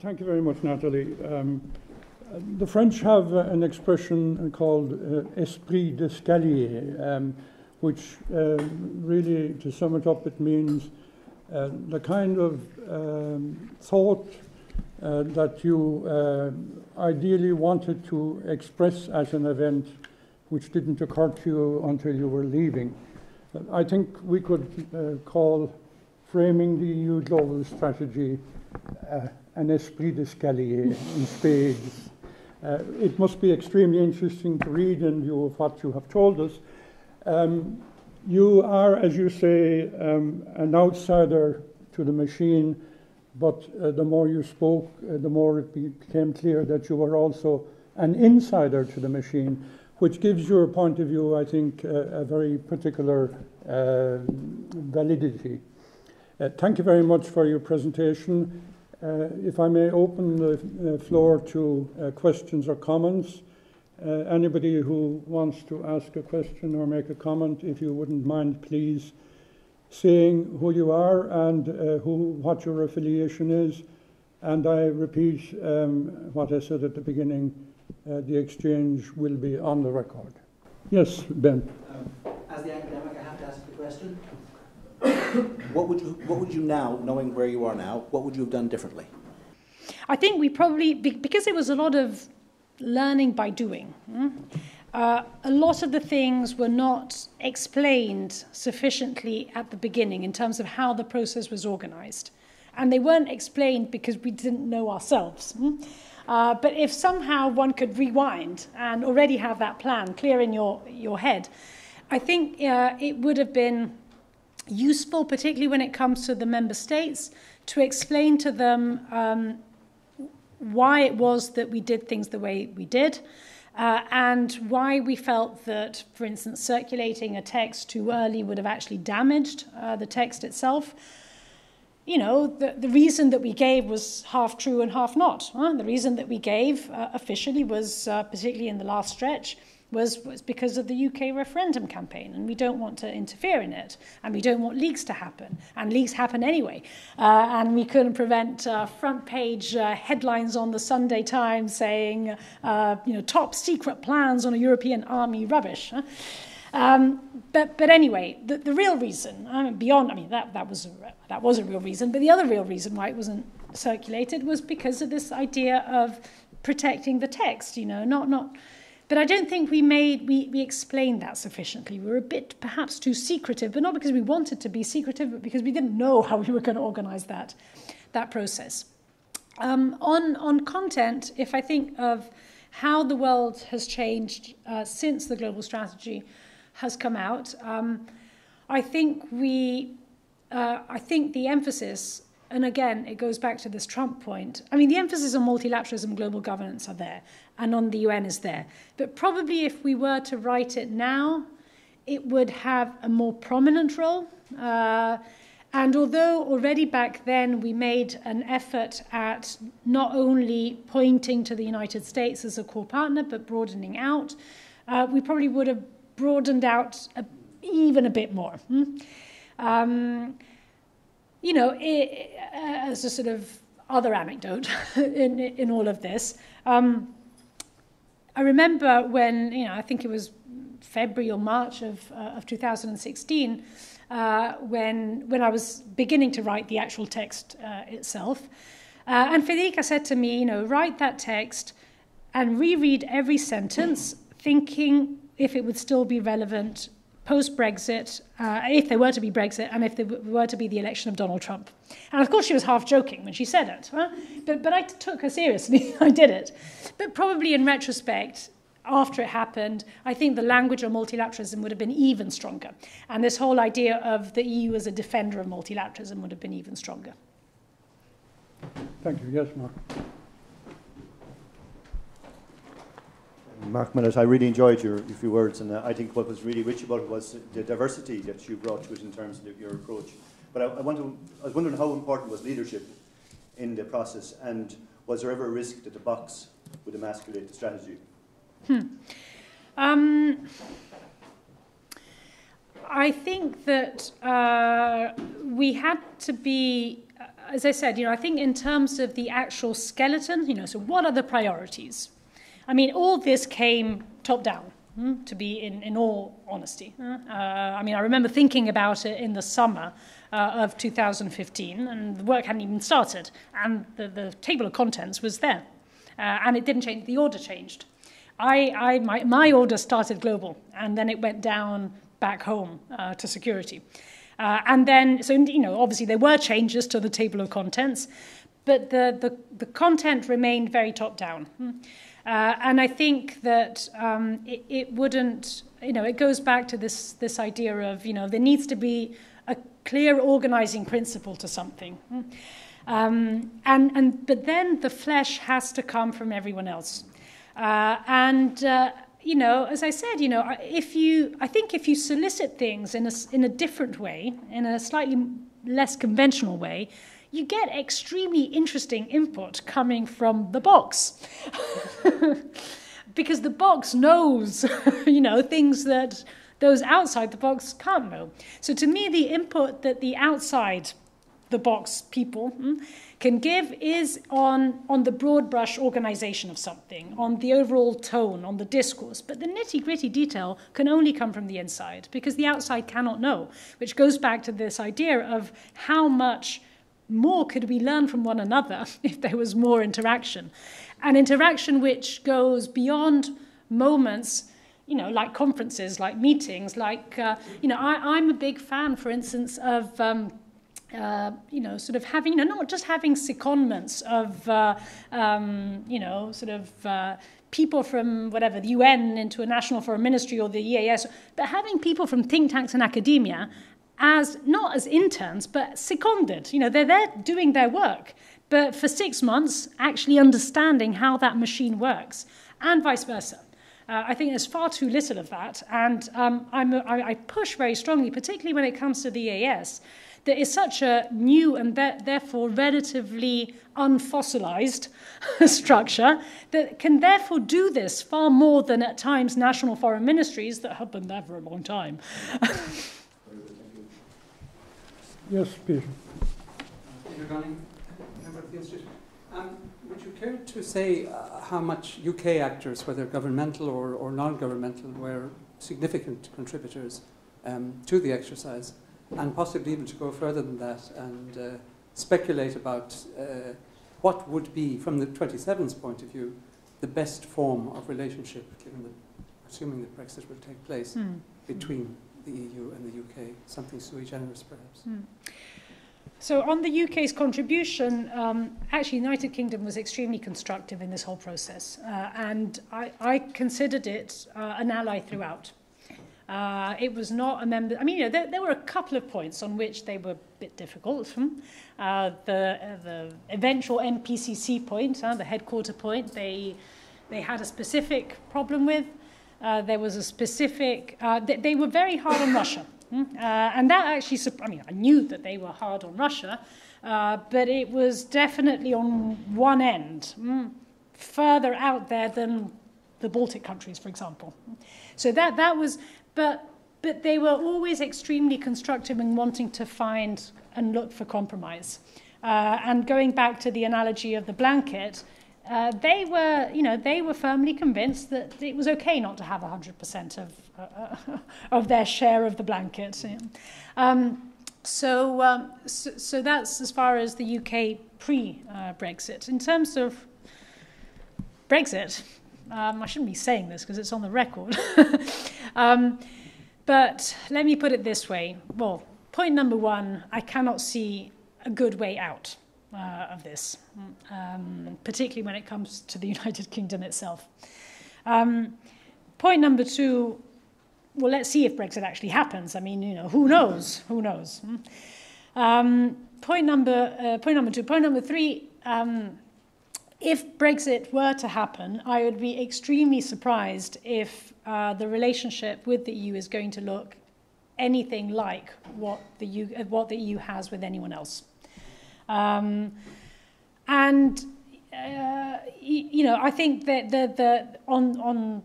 thank you very much, Nathalie. Um, the French have uh, an expression called uh, esprit d'escalier, um, which uh, really, to sum it up, it means uh, the kind of um, thought uh, that you uh, ideally wanted to express as an event which didn't occur to you until you were leaving. I think we could call framing the EU global strategy an esprit d'escalier in spades. Uh, it must be extremely interesting to read in view of what you have told us. Um, you are, as you say, um, an outsider to the machine, but uh, the more you spoke, uh, the more it became clear that you were also an insider to the machine, which gives your point of view, I think, uh, a very particular uh, validity. Uh, thank you very much for your presentation. Uh, if I may open the uh, floor to uh, questions or comments. anybody who wants to ask a question or make a comment, if you wouldn't mind, please saying who you are and who, what your affiliation is. And I repeat um, what I said at the beginning uh, the exchange will be on the record. Yes, Ben. Um, as the academic, I have to ask the question. What would you what would you now, knowing where you are now, what would you have done differently? I think we probably because it was a lot of learning by doing. Hmm? Uh, a lot of the things were not explained sufficiently at the beginning in terms of how the process was organized. And they weren't explained because we didn't know ourselves. Hmm? Uh, but if somehow one could rewind and already have that plan clear in your, your head, I think uh, it would have been useful, particularly when it comes to the member states, to explain to them um, why it was that we did things the way we did. Uh, and why we felt that, for instance, circulating a text too early would have actually damaged uh, the text itself. You know, the, the reason that we gave was half true and half not. Huh? The reason that we gave uh, officially was, uh, particularly in the last stretch, was, was because of the UK referendum campaign, and we don't want to interfere in it, and we don't want leaks to happen, and leaks happen anyway, uh, and we couldn't prevent uh, front page uh, headlines on the Sunday Times saying, uh, you know, top secret plans on a European army rubbish. Huh? Um, but, but anyway, the, the real reason, I mean, beyond, I mean, that, that, was a, that was a real reason, but the other real reason why it wasn't circulated was because of this idea of protecting the text, you know, not, not, but I don't think we made we, we explained that sufficiently. We were a bit perhaps too secretive, but not because we wanted to be secretive, but because we didn't know how we were going to organize that that process. Um, on on content, if I think of how the world has changed uh, since the global strategy has come out, um, I think we uh, I think the emphasis and again, it goes back to this Trump point. I mean, the emphasis on multilateralism, global governance are there, and on the UN is there. But probably if we were to write it now, it would have a more prominent role. Uh, and although already back then we made an effort at not only pointing to the United States as a core partner, but broadening out, uh, we probably would have broadened out a, even a bit more. Hmm? Um, you know, it, as a sort of other anecdote in, in all of this, um, I remember when, you know, I think it was February or March of, uh, of 2016, uh, when, when I was beginning to write the actual text uh, itself. Uh, and Federica said to me, you know, write that text and reread every sentence, thinking if it would still be relevant post Brexit, uh, if there were to be Brexit, and if there were to be the election of Donald Trump. And of course, she was half joking when she said it, huh? but, but I took her seriously. I did it. But probably in retrospect, after it happened, I think the language of multilateralism would have been even stronger. And this whole idea of the EU as a defender of multilateralism would have been even stronger. Thank you. Yes, Mark. Mark Millett, I really enjoyed your, your few words, and uh, I think what was really rich about it was the diversity that you brought to it in terms of your approach. But I, I, want to, I was wondering how important was leadership in the process, and was there ever a risk that the box would emasculate the strategy? Hmm. Um, I think that uh, we had to be as I said, you know, I think in terms of the actual skeleton, you know, so what are the priorities? I mean, all this came top down, hmm, to be in, in all honesty. Uh, I mean, I remember thinking about it in the summer uh, of 2015, and the work hadn't even started, and the, the table of contents was there, uh, and it didn't change, the order changed. I, I, my, my order started global, and then it went down back home uh, to security. Uh, and then, so, you know, obviously there were changes to the table of contents, but the, the, the content remained very top down. Uh, and I think that um, it, it wouldn't, you know, it goes back to this, this idea of, you know, there needs to be a clear organizing principle to something. Um, and, and, but then the flesh has to come from everyone else. Uh, and, uh, you know, as I said, you know, if you, I think if you solicit things in a, in a different way, in a slightly less conventional way, you get extremely interesting input coming from the box. because the box knows, you know, things that those outside the box can't know. So to me, the input that the outside the box people hmm, can give is on, on the broad brush organization of something, on the overall tone, on the discourse. But the nitty gritty detail can only come from the inside because the outside cannot know, which goes back to this idea of how much more could we learn from one another if there was more interaction. An interaction which goes beyond moments you know, like conferences, like meetings, like, uh, you know, I, I'm a big fan, for instance, of um, uh, you know, sort of having, you know, not just having secondments of, uh, um, you know, sort of uh, people from whatever, the UN into a national foreign ministry or the EAS, but having people from think tanks and academia as, not as interns, but seconded. You know, they're there doing their work, but for six months, actually understanding how that machine works, and vice versa. Uh, I think there's far too little of that, and um, I'm, I, I push very strongly, particularly when it comes to the EAS, there is such a new and therefore relatively unfossilized structure that can therefore do this far more than at times national foreign ministries that have been there for a long time. yes, Peter. Peter Gunning, member of the Institute. Um, would you care to say uh, how much UK actors, whether governmental or, or non governmental, were significant contributors um, to the exercise? and possibly even to go further than that and uh, speculate about uh, what would be, from the 27's point of view, the best form of relationship, given that, assuming that Brexit will take place, mm. between the EU and the UK, something sui generis perhaps. Mm. So on the UK's contribution, um, actually, United Kingdom was extremely constructive in this whole process, uh, and I, I considered it uh, an ally throughout. Uh, it was not a member. I mean, you know, there, there were a couple of points on which they were a bit difficult. Hmm? Uh, the uh, the eventual MPCC point, the headquarter point, they they had a specific problem with. Uh, there was a specific. Uh, they, they were very hard on Russia, hmm? uh, and that actually. I mean, I knew that they were hard on Russia, uh, but it was definitely on one end, hmm? further out there than the Baltic countries, for example. So that that was but, but they were always extremely constructive in wanting to find and look for compromise. Uh, and going back to the analogy of the blanket, uh, they were, you know, they were firmly convinced that it was okay not to have 100% of, uh, of their share of the blanket. Um, so, um, so, so that's as far as the UK pre-Brexit. In terms of Brexit, um, I shouldn't be saying this because it's on the record. um, but let me put it this way. Well, point number one, I cannot see a good way out uh, of this, um, particularly when it comes to the United Kingdom itself. Um, point number two, well, let's see if Brexit actually happens. I mean, you know, who knows? Who knows? Um, point number uh, point number two. Point number three. Um, if Brexit were to happen, I would be extremely surprised if uh, the relationship with the EU is going to look anything like what the EU, what the EU has with anyone else. Um, and uh, you know, I think that the, the on on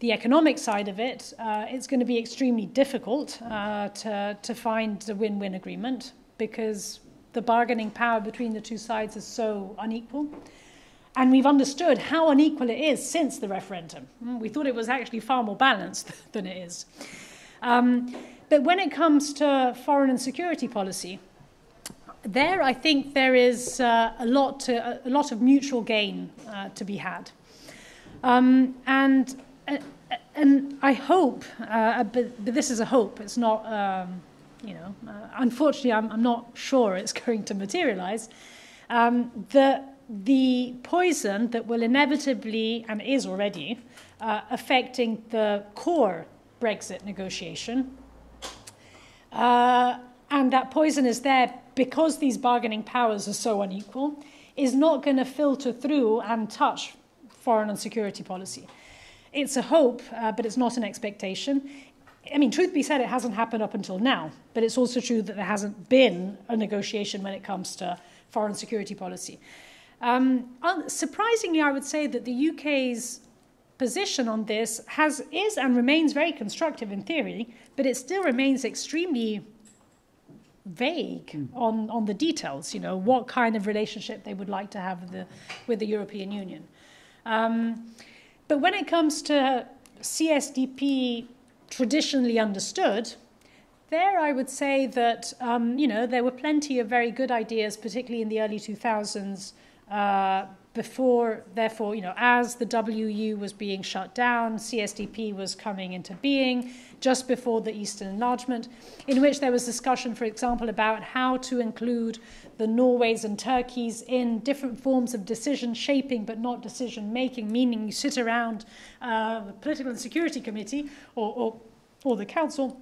the economic side of it, uh, it's going to be extremely difficult uh, to to find a win-win agreement because the bargaining power between the two sides is so unequal. And we've understood how unequal it is since the referendum. Mm, we thought it was actually far more balanced than it is. Um, but when it comes to foreign and security policy, there I think there is uh, a, lot to, a lot of mutual gain uh, to be had. Um, and, uh, and I hope, uh, but, but this is a hope, it's not, um, you know, uh, unfortunately, I'm, I'm not sure it's going to materialize, um, that the poison that will inevitably, and is already, affecting the core Brexit negotiation, uh, and that poison is there because these bargaining powers are so unequal, is not going to filter through and touch foreign and security policy. It's a hope, uh, but it's not an expectation. I mean, truth be said, it hasn't happened up until now, but it's also true that there hasn't been a negotiation when it comes to foreign security policy. Um, surprisingly, I would say that the UK's position on this has, is and remains very constructive in theory, but it still remains extremely vague mm. on, on the details, you know, what kind of relationship they would like to have with the, with the European Union. Um, but when it comes to CSDP traditionally understood, there I would say that, um, you know, there were plenty of very good ideas, particularly in the early 2000s, uh, before, therefore, you know, as the WEU was being shut down, CSDP was coming into being just before the Eastern enlargement, in which there was discussion, for example, about how to include the Norways and Turkeys in different forms of decision shaping but not decision making, meaning you sit around uh, the Political and Security Committee or, or, or the Council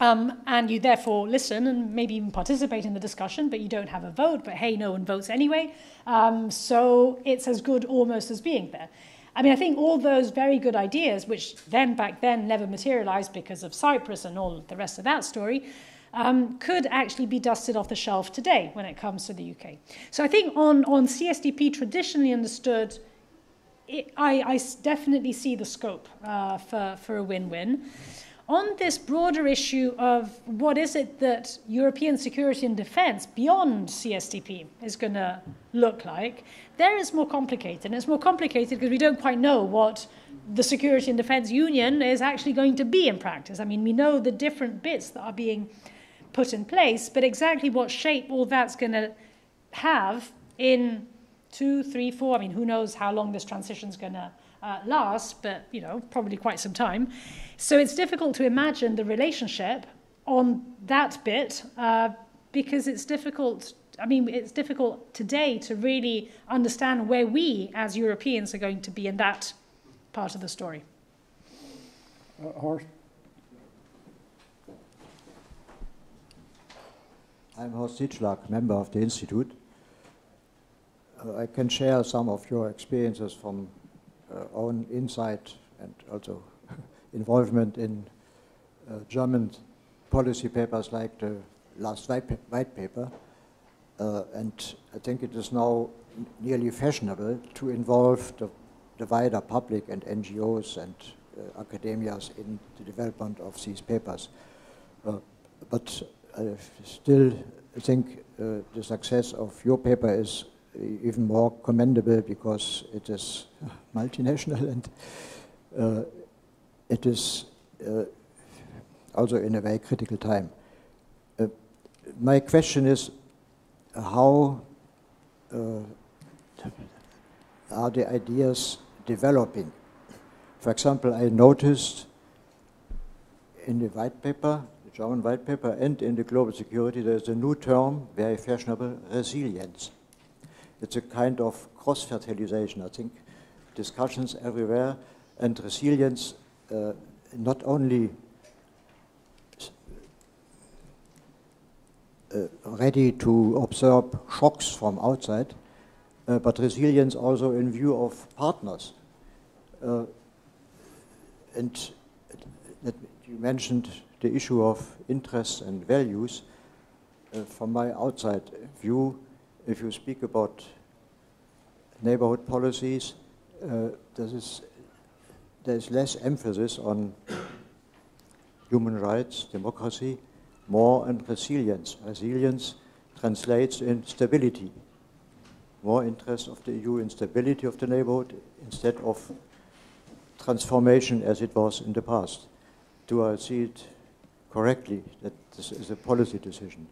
um, and you therefore listen and maybe even participate in the discussion, but you don't have a vote. But hey, no one votes anyway. Um, so it's as good almost as being there. I mean, I think all those very good ideas, which then back then never materialized because of Cyprus and all the rest of that story, um, could actually be dusted off the shelf today when it comes to the UK. So I think on, on CSDP, traditionally understood, it, I, I definitely see the scope uh, for, for a win win on this broader issue of what is it that European security and defense beyond CSDP is going to look like, there it's more complicated. And it's more complicated because we don't quite know what the security and defense union is actually going to be in practice. I mean, we know the different bits that are being put in place, but exactly what shape all that's going to have in two, three, four, I mean, who knows how long this transition is going to uh, last, but, you know, probably quite some time so it's difficult to imagine the relationship on that bit uh, because it's difficult. I mean, it's difficult today to really understand where we as Europeans are going to be in that part of the story. Uh, Horst? I'm Horst Sietschlag, member of the Institute. Uh, I can share some of your experiences from own insight and also involvement in uh, German policy papers like the last white, white paper. Uh, and I think it is now nearly fashionable to involve the, the wider public and NGOs and uh, academias in the development of these papers. Uh, but I still think uh, the success of your paper is even more commendable because it is multinational and uh, it is uh, also in a very critical time. Uh, my question is how uh, are the ideas developing? For example, I noticed in the white paper, the German white paper, and in the global security, there's a new term, very fashionable, resilience. It's a kind of cross-fertilization, I think, discussions everywhere, and resilience uh, not only uh, ready to observe shocks from outside, uh, but resilience also in view of partners. Uh, and you mentioned the issue of interests and values. Uh, from my outside view, if you speak about neighborhood policies, uh, this is less emphasis on human rights, democracy, more on resilience. Resilience translates in stability. More interest of the EU in stability of the neighborhood instead of transformation as it was in the past. Do I see it correctly that this is a policy decision?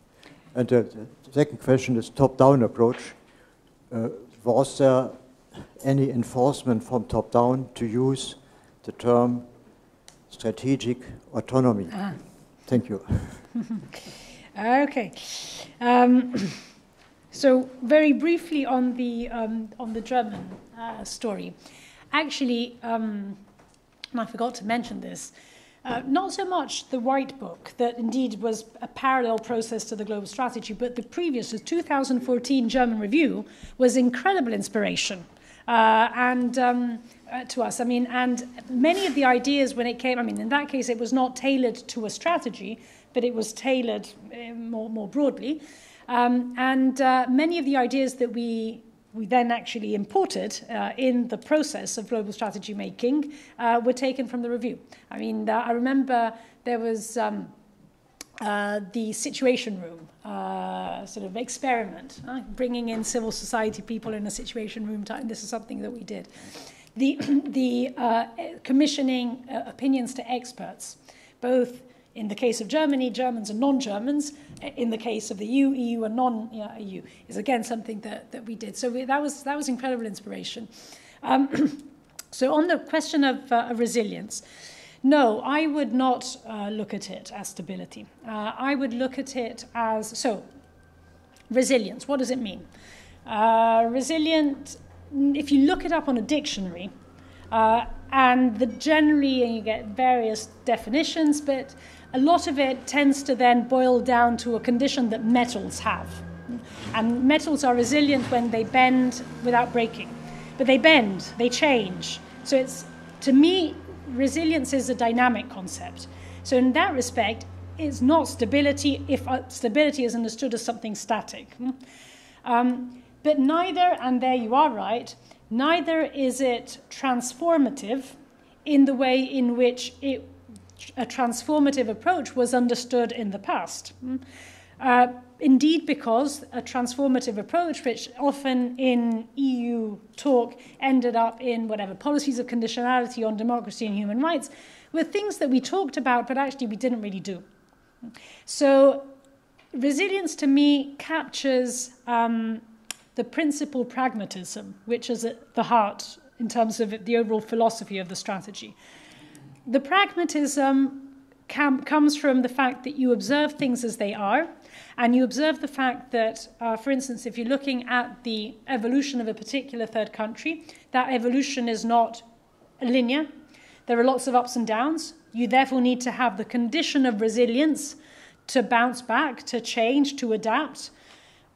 And the, the second question is top-down approach. Uh, was there any enforcement from top-down to use the term strategic autonomy? Ah. Thank you. Okay. Um, so very briefly on the um, on the German uh, story, actually, um, and I forgot to mention this. Uh, not so much the White Book, that indeed was a parallel process to the global strategy, but the previous, the 2014 German review, was incredible inspiration. Uh, and um, uh, to us, I mean, and many of the ideas when it came, I mean, in that case, it was not tailored to a strategy, but it was tailored uh, more, more broadly. Um, and uh, many of the ideas that we we then actually imported uh, in the process of global strategy making uh, were taken from the review. I mean, uh, I remember there was um, uh, the Situation Room uh, sort of experiment, uh, bringing in civil society people in a Situation Room time. This is something that we did. The, the uh, commissioning uh, opinions to experts, both in the case of Germany, Germans and non-Germans. In the case of the EU, EU and non-EU is again something that, that we did. So we, that was that was incredible inspiration. Um, so on the question of, uh, resilience, no, I would not uh, look at it as stability. Uh, I would look at it as so. Resilience. What does it mean? Uh, resilient. If you look it up on a dictionary, uh, and the generally you get various definitions, but a lot of it tends to then boil down to a condition that metals have. And metals are resilient when they bend without breaking. But they bend, they change. So it's, to me, resilience is a dynamic concept. So in that respect, it's not stability if uh, stability is understood as something static. Um, but neither, and there you are right, neither is it transformative in the way in which it a transformative approach was understood in the past. Hmm? Uh, indeed, because a transformative approach, which often in EU talk ended up in whatever policies of conditionality on democracy and human rights, were things that we talked about, but actually we didn't really do. So, resilience to me captures um, the principled pragmatism, which is at the heart in terms of the overall philosophy of the strategy the pragmatism com- comes from the fact that you observe things as they are, and you observe the fact that, uh, for instance, if you're looking at the evolution of a particular third country, that evolution is not linear. There are lots of ups and downs. You therefore need to have the condition of resilience to bounce back, to change, to adapt.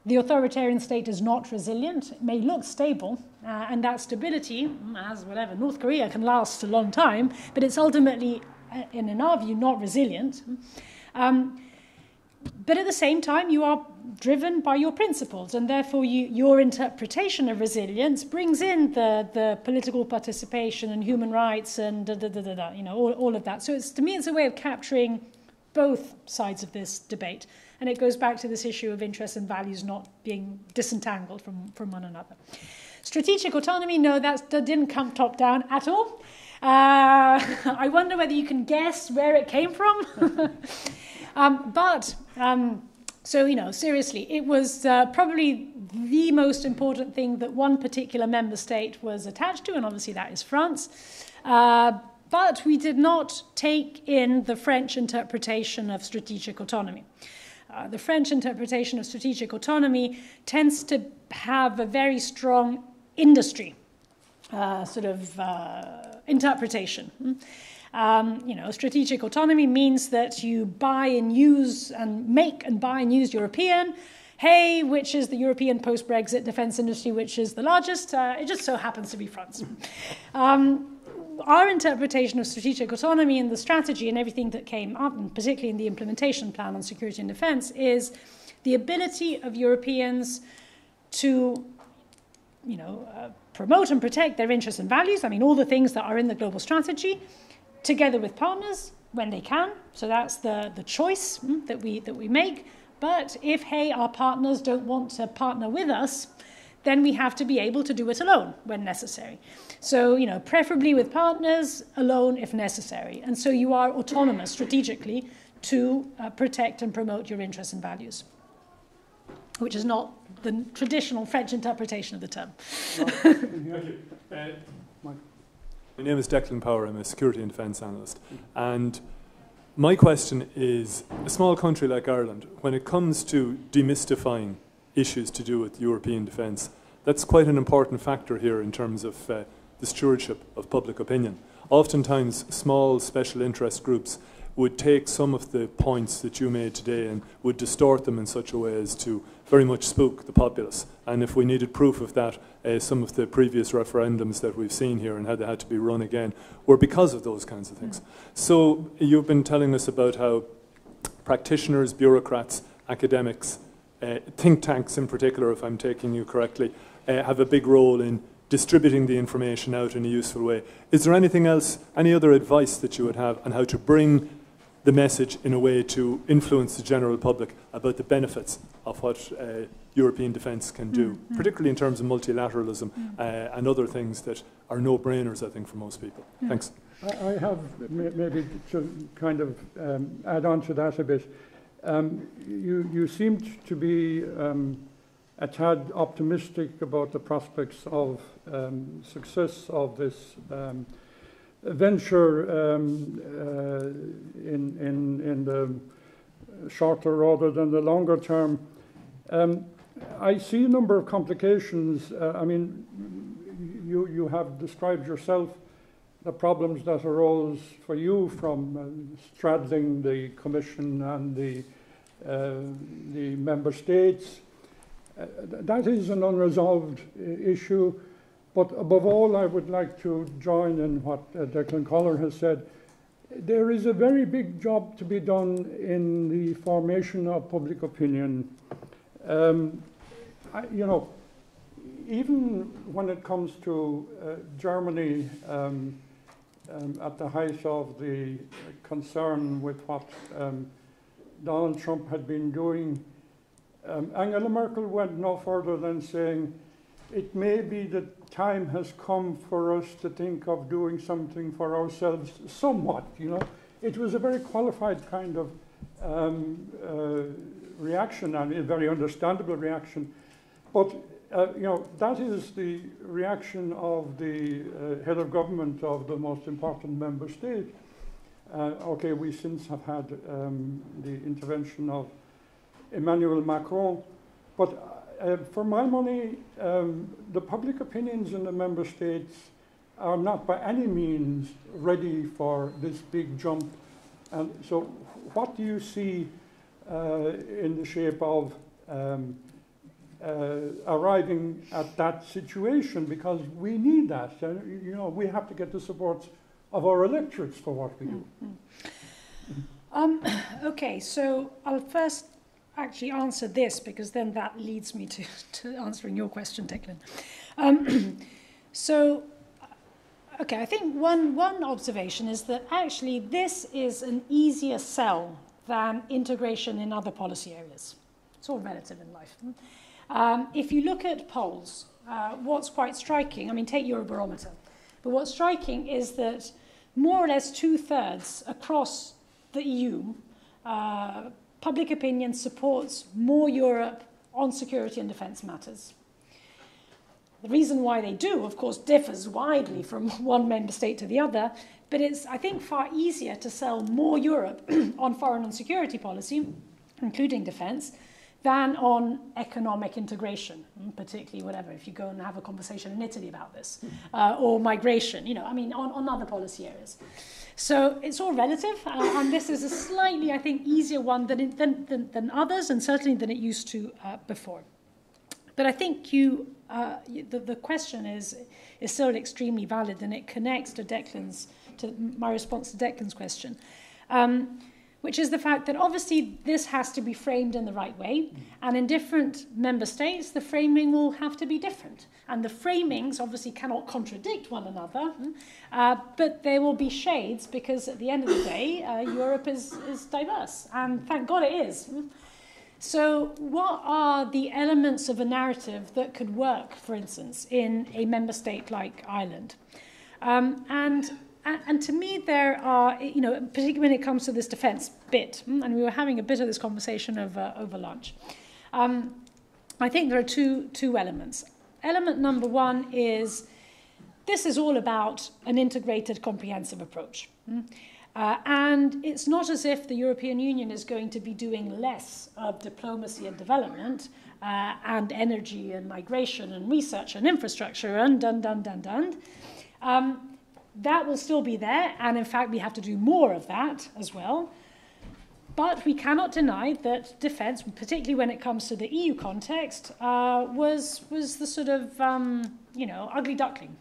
The authoritarian state is not resilient. It may look stable, uh, and that stability, as whatever, North Korea can last a long time, but it's ultimately, uh, in, in our view, not resilient. Um, but at the same time, you are driven by your principles, and therefore you, your interpretation of resilience brings in the, the political participation and human rights and da, da, da, da, da, you know, all, all of that. So it's, to me, it's a way of capturing both sides of this debate. And it goes back to this issue of interests and values not being disentangled from, from one another. Strategic autonomy, no, that didn't come top down at all. Uh, I wonder whether you can guess where it came from. um, but, um, so, you know, seriously, it was uh, probably the most important thing that one particular member state was attached to, and obviously that is France. Uh, but we did not take in the French interpretation of strategic autonomy. Uh, the French interpretation of strategic autonomy tends to have a very strong industry uh, sort of uh, interpretation. Um, you know, strategic autonomy means that you buy and use and make and buy and use European. Hey, which is the European post Brexit defense industry, which is the largest? Uh, it just so happens to be France. Um, our interpretation of strategic autonomy and the strategy and everything that came up, and particularly in the implementation plan on security and defense, is the ability of Europeans to, you know, uh, promote and protect their interests and values. I mean, all the things that are in the global strategy, together with partners when they can. So that's the, the choice mm, that we that we make, But if, hey, our partners don't want to partner with us, then we have to be able to do it alone when necessary. So, you know, preferably with partners, alone if necessary. And so you are autonomous strategically to uh, protect and promote your interests and values, which is not the traditional French interpretation of the term. Uh, my name is Declan Power. I'm a security and defence analyst. And my question is a small country like Ireland, when it comes to demystifying issues to do with European defence, that's quite an important factor here in terms of uh, the stewardship of public opinion. Oftentimes, small special interest groups would take some of the points that you made today and would distort them in such a way as to very much spook the populace. And if we needed proof of that, uh, some of the previous referendums that we've seen here and how they had to be run again were because of those kinds of things. So you've been telling us about how practitioners, bureaucrats, academics, uh, think tanks in particular, if I'm taking you correctly, uh, have a big role in distributing the information out in a useful way. Is there anything else, any other advice that you would have on how to bring the message in a way to influence the general public about the benefits of what uh, European defence can do, Mm, mm. particularly in terms of multilateralism Mm. uh, and other things that are no-brainers, I think, for most people. Mm. Thanks. I I have may- maybe to kind of um, add on to that a bit. Um, You you seemed to be um, a tad optimistic about the prospects of um, success of this um, venture um, uh, in in in the shorter rather than the longer term. Um, I see a number of complications. Uh, I mean, you you have described yourself the problems that arose for you from uh, straddling the Commission and the, uh, the Member States. Uh, that is an unresolved uh, issue, but above all, I would like to join in what uh, Declan Collar has said. There is a very big job to be done in the formation of public opinion. Um, I, you know, even when it comes to uh, Germany, um, um, at the height of the concern with what um, Donald Trump had been doing, um, Angela Merkel went no further than saying, it may be that time has come for us to think of doing something for ourselves somewhat, you know. It was a very qualified kind of um, uh, reaction and a very understandable reaction. But uh, you know, that is the reaction of the uh, head of government of the most important member state. Uh, okay, we since have had um, the intervention of Emmanuel Macron, but uh, for my money, um, the public opinions in the member states are not by any means ready for this big jump. And so, what do you see uh, in the shape of um, uh, arriving at that situation because we need that. You know, we have to get the support of our electorates for what we do. Um, okay, so I'll first actually answer this because then that leads me to, to answering your question, Declan. Um, so, okay, I think one, one observation is that actually this is an easier sell than integration in other policy areas. It's all relative in life. Um, if you look at polls, uh, what's quite striking, I mean, take Eurobarometer, but what's striking is that more or less two thirds across the EU, uh, public opinion supports more Europe on security and defence matters. The reason why they do, of course, differs widely from one member state to the other, but it's, I think, far easier to sell more Europe on foreign and security policy, including defence, than on economic integration, particularly whatever, if you go and have a conversation in Italy about this, uh, or migration, you know, I mean, on, on other policy areas. So it's all relative, uh, and this is a slightly, I think, easier one than, it, than, than, than others, and certainly than it used to uh, before. But I think you, uh, the, the question is, is still extremely valid, and it connects to Declan's, to my response to Declan's question. Um, which is the fact that obviously this has to be framed in the right way, and in different member states, the framing will have to be different. And the framings obviously cannot contradict one another, uh, but there will be shades because at the end of the day, uh, Europe is, is diverse, and thank God it is. So, what are the elements of a narrative that could work, for instance, in a member state like Ireland? Um, and, and to me, there are, you know, particularly when it comes to this defence bit, hmm, and we were having a bit of this conversation over, over lunch. Um, I think there are two, two elements. Element number one is this is all about an integrated, comprehensive approach. Hmm? Uh, and it's not as if the European Union is going to be doing less of diplomacy and development uh, and energy and migration and research and infrastructure and dun dun dun dun. Um, that will still be there, and in fact, we have to do more of that as well. But we cannot deny that defence, particularly when it comes to the EU context, uh, was, was the sort of, um, you know, ugly duckling.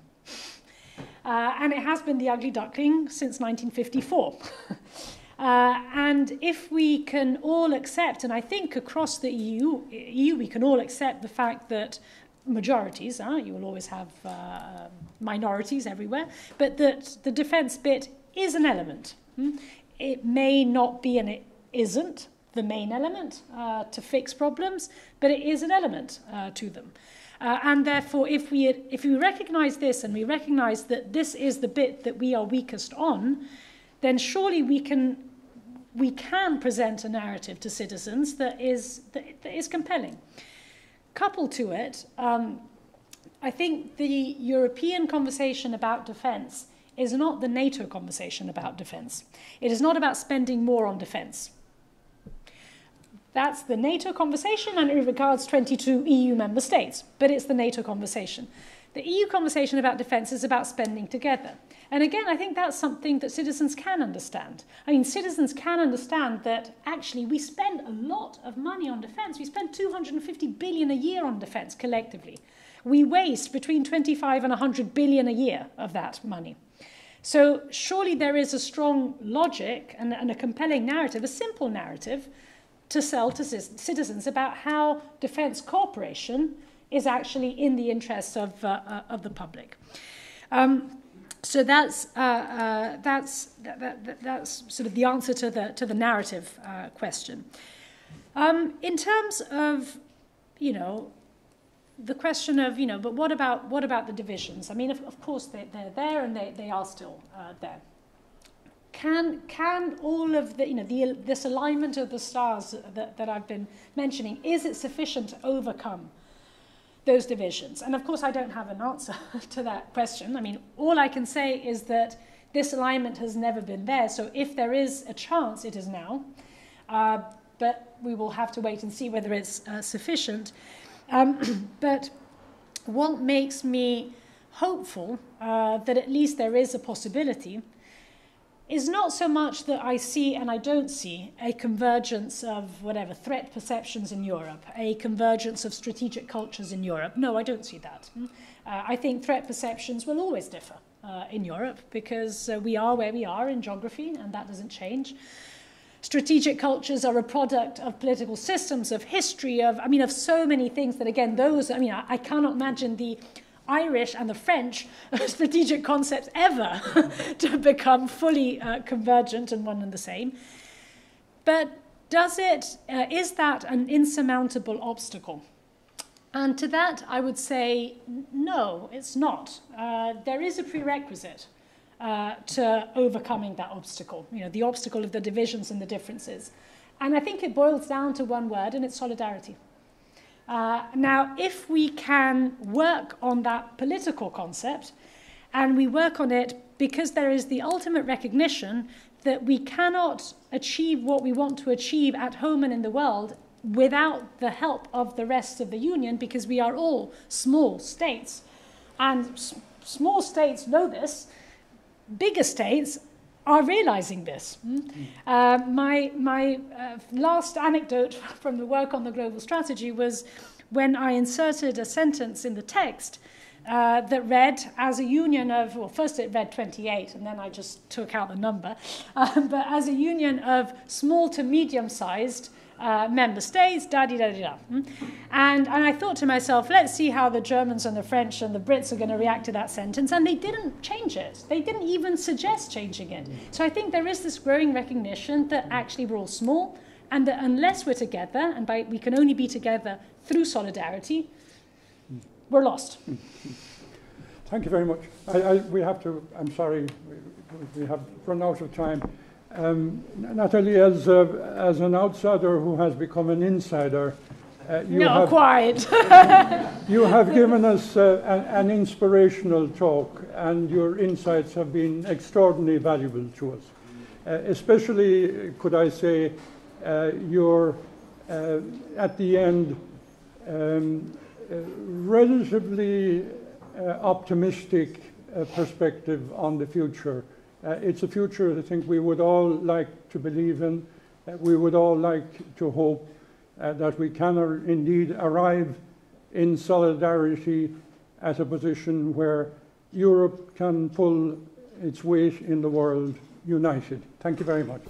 Uh, and it has been the ugly duckling since 1954. uh, and if we can all accept, and I think across the EU, EU we can all accept the fact that majorities, uh, you will always have uh, minorities everywhere, but that the defence bit is an element. Hmm? It may not be, and it isn't, the main element uh, to fix problems, but it is an element uh, to them. Uh, and therefore, if we, if we recognize this and we recognize that this is the bit that we are weakest on, then surely we can, we can present a narrative to citizens that is, that, that is compelling. Coupled to it, um, I think the European conversation about defense is not the NATO conversation about defense. It is not about spending more on defense. That's the NATO conversation, and it regards 22 EU member states, but it's the NATO conversation. The EU conversation about defence is about spending together. And again, I think that's something that citizens can understand. I mean, citizens can understand that actually we spend a lot of money on defence. We spend 250 billion a year on defence collectively. We waste between 25 and 100 billion a year of that money. So surely there is a strong logic and, and a compelling narrative, a simple narrative, to sell to citizens about how defence cooperation is actually in the interests of, uh, uh, of the public. Um, so that's, uh, uh, that's, that, that, that's sort of the answer to the, to the narrative uh, question. Um, in terms of, you know, the question of, you know, but what about, what about the divisions? I mean, of, of course, they, they're there and they, they are still uh, there can, can all of the, you know, the, this alignment of the stars that, that I've been mentioning, is it sufficient to overcome those divisions? And of course, I don't have an answer to that question. I mean, all I can say is that this alignment has never been there. So if there is a chance, it is now. Uh, but we will have to wait and see whether it's uh, sufficient. Um, but what makes me hopeful uh, that at least there is a possibility is not so much that I see and I don't see a convergence of whatever threat perceptions in Europe, a convergence of strategic cultures in Europe. No, I don't see that. Hmm? Uh, I think threat perceptions will always differ uh, in Europe because uh, we are where we are in geography and that doesn't change. Strategic cultures are a product of political systems, of history, of, I mean, of so many things that, again, those, I mean, I, I cannot imagine the Irish and the French strategic concepts ever to become fully uh, convergent and one and the same. But does it, uh, is that an insurmountable obstacle? And to that, I would say, no, it's not. Uh, there is a prerequisite uh, to overcoming that obstacle, you know, the obstacle of the divisions and the differences. And I think it boils down to one word, and it's solidarity. Uh, now, if we can work on that political concept, and we work on it because there is the ultimate recognition that we cannot achieve what we want to achieve at home and in the world without the help of the rest of the Union, because we are all small states. And small states know this, bigger states are realizing this. Mm? Uh, my my uh, last anecdote from the work on the global strategy was when I inserted a sentence in the text uh, that read as a union of, well, first it read 28, and then I just took out the number, um, but as a union of small to medium sized uh, member states, da da da da. Hmm? And, and I thought to myself, let's see how the Germans and the French and the Brits are going to react to that sentence. And they didn't change it. They didn't even suggest changing it. So I think there is this growing recognition that actually we're all small, and that unless we're together, and by, we can only be together through solidarity, we're lost. Thank you very much. I, I, we have to, I'm sorry, we, we have run out of time. Um, Nathalie, as, uh, as an outsider who has become an insider, uh, you, no, have, quiet. you have given us uh, an, an inspirational talk, and your insights have been extraordinarily valuable to us. Uh, especially, could I say, uh, your, uh, at the end, um, uh, relatively uh, optimistic uh, perspective on the future. Uh, it's a future I think we would all like to believe in. Uh, we would all like to hope uh, that we can indeed arrive in solidarity at a position where Europe can pull its weight in the world united. Thank you very much.